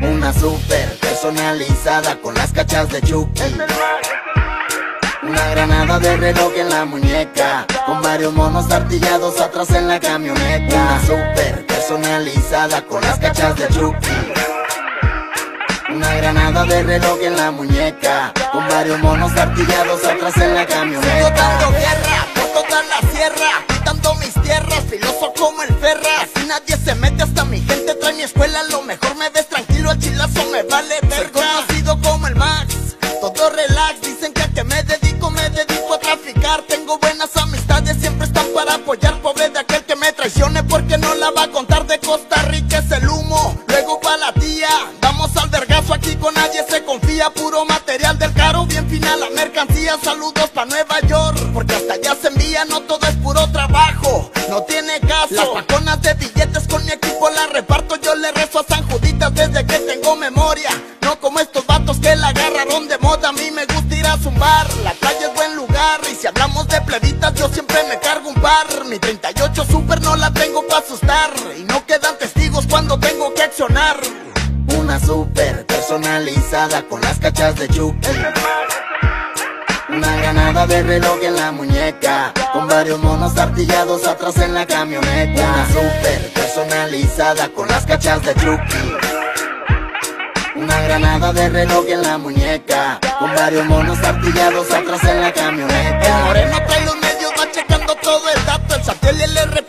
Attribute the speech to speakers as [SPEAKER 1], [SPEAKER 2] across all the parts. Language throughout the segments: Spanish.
[SPEAKER 1] Una super personalizada con las cachas de Chucky. Una granada de reloj en la muñeca Con varios monos artillados atrás en la camioneta. Una super personalizada con las cachas de Chucky. Una granada de reloj en la muñeca Con varios monos artillados atrás en la camioneta.
[SPEAKER 2] Sigo dando guerra por toda la sierra Quitando mis tierras, filoso como el ferra. Así nadie se mete hasta mi gente trae mi escuela. Lo mejor me ves tranquilo, al chilazo me vale verga. Soy conocido como el Max, todo relax. Dicen que a que me dedico, me dedico a traficar. Tengo buenas amistades, siempre están para apoyar. Pobre de aquel que me traicione porque no la va a contar Puro material del caro, bien fina la mercancía. Saludos pa' Nueva York, porque hasta allá se envía No todo es puro trabajo, no tiene caso. Las paconas de billetes con mi equipo las reparto Yo le rezo a San Juditas desde que tengo memoria. No como estos vatos que la agarraron de moda A mí me gusta ir a zumbar, la calle es buen lugar Y si hablamos de plebitas yo siempre me cargo un par. Mi 38 super no la tengo pa' asustar Y no quedan testigos cuando tengo que accionar
[SPEAKER 1] Super personalizada con las cachas de Chucky. Una granada de reloj en la muñeca Con varios monos artillados atrás en la camioneta. Una super personalizada con las cachas de Chucky. Una granada de reloj en la muñeca Con varios monos artillados atrás en la
[SPEAKER 2] El
[SPEAKER 1] camioneta
[SPEAKER 2] moreno trae los medios, va checando todo el dato El satélite y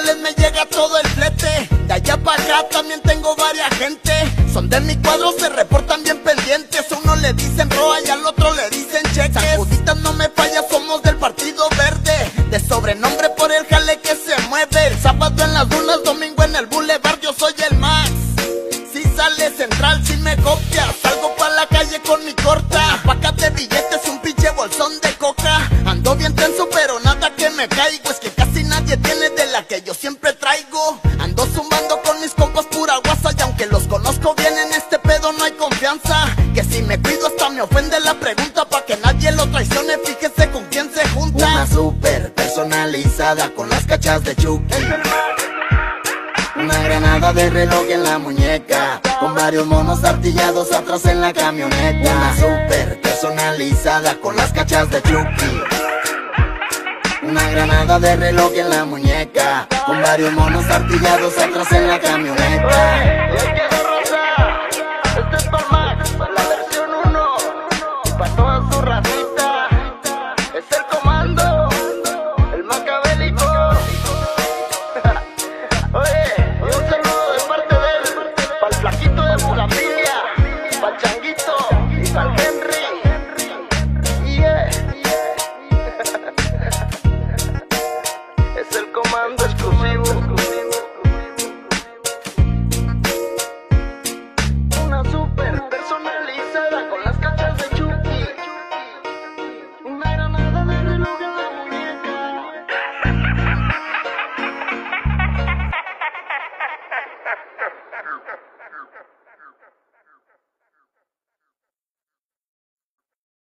[SPEAKER 2] Me llega todo el flete. De allá para acá también tengo varias gente. Son de mi cuadro, se reportan bien pendientes. Uno le dicen roa y al otro le dicen cheques. Sacuditas no me falla, somos del Partido Verde. De sobrenombre por el jale que se mueve. El sábado en las dunas, domingo en el boulevard Yo soy el Max si sale central, si me copia Salgo pa' la calle con mi corta. Paca de billetes, un pinche bolsón de coca. Ando bien tenso, pero nada que me caigo traigo. Ando zumbando con mis compas pura guasa Y aunque los conozco bien en este pedo no hay confianza. Que si me cuido hasta me ofende la pregunta Pa' que nadie lo traicione, fíjese con quién se junta.
[SPEAKER 1] Una super personalizada con las cachas de Chucky. Una granada de reloj en la muñeca Con varios monos artillados atrás en la camioneta. Una super personalizada con las cachas de Chucky una granada de reloj en la muñeca Con varios monos artillados atrás en la camioneta.
[SPEAKER 2] Rosa Este es para Max, para la versión 1 Y para toda su raza.